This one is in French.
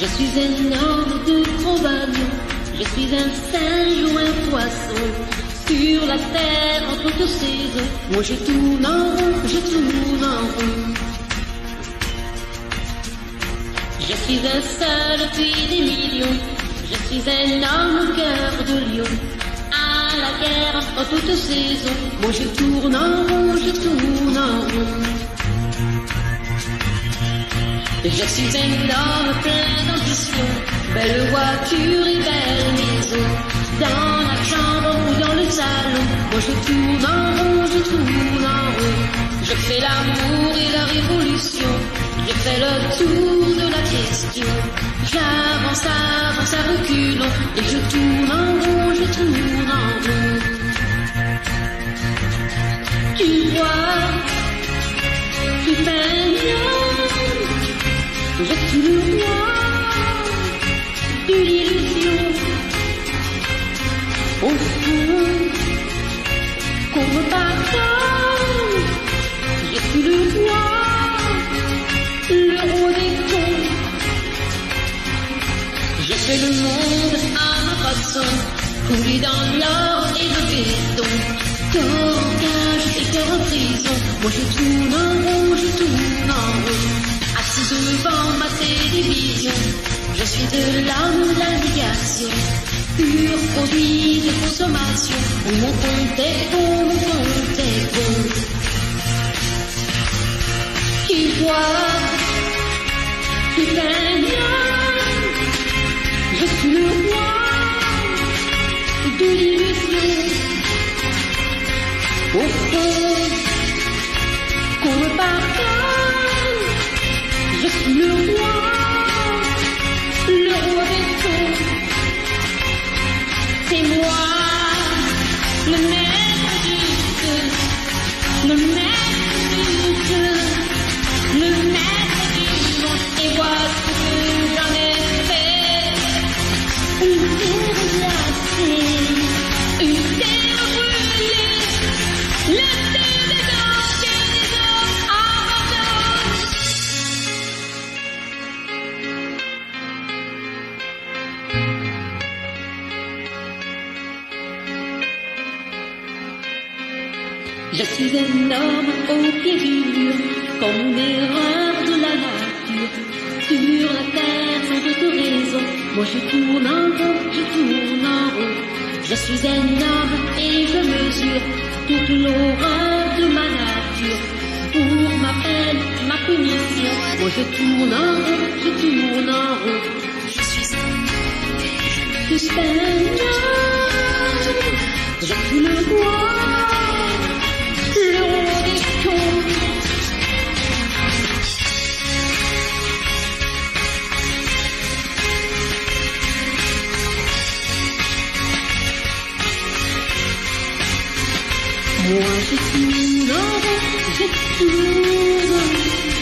Je suis un homme de compagnon, je suis un singe ou un poisson. Sur la terre en toutes saisons, moi je tourne en rond, je tourne en rond. Je suis un seul depuis des millions, je suis un homme au cœur de lion. À la guerre en toutes saisons, moi je tourne en rond, je tourne en rond. Je suis un homme plein belle voiture et belle maison. Dans la chambre ou dans le salon, moi je tourne en rond, je tourne en rond. Je fais l'amour et la révolution, je fais le tour de la question. J'avance, avance à reculons, et je tourne en rond, je tourne en rond. Tu vois, tu peignes je suis Au fond, qu'on me pardonne, je suis le roi, le roi des cons. Je fais le monde à ma façon, coulé dans l'or et le béton. Cage et cœur en moi je tourne en rond, je tourne pur produit de consommation, où mon compte est bon, mon compte est bon. Qui voit, qui gagne, je suis le roi de l'illusion. Au fond, C'est moi, Je suis un homme au pied du mur, comme une erreur de la nature. Sur la terre, sans toute raison, moi je tourne en rond, je tourne en rond. Je suis un homme et je mesure toute l'horreur de ma nature. Pour ma peine, ma punition, moi je tourne en rond, je tourne en rond. Je suis un homme Moi je suis mauvais, j'ai tout mauvais.